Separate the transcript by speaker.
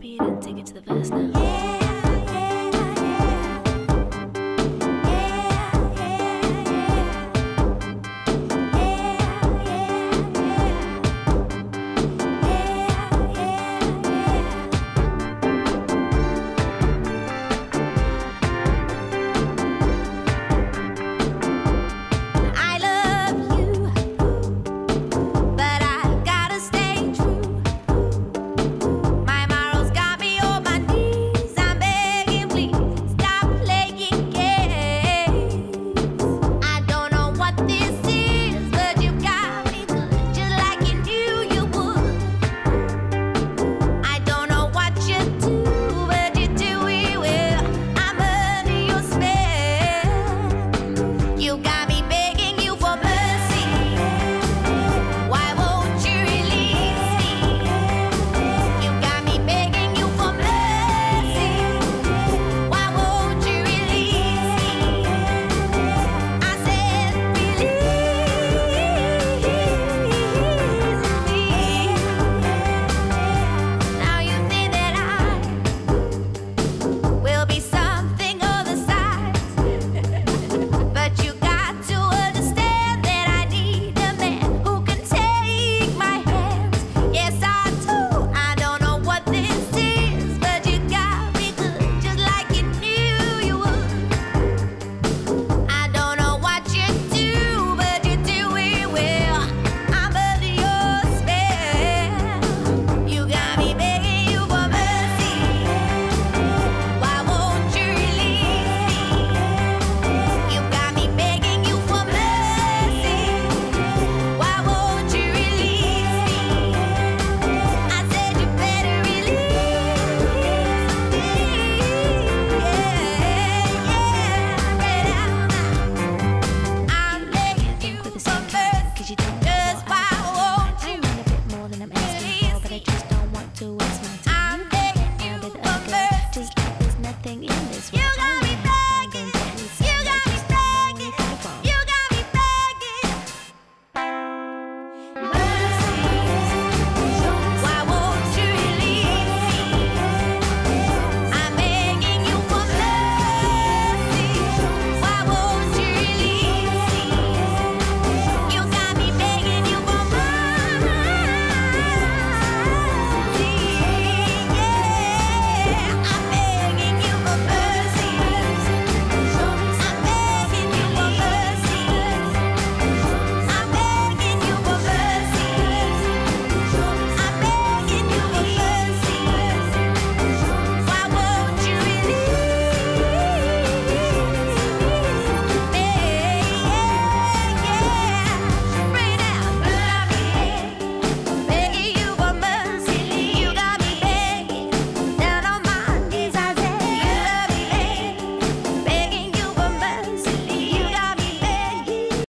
Speaker 1: repeat and take it to the verse
Speaker 2: now.
Speaker 1: You is what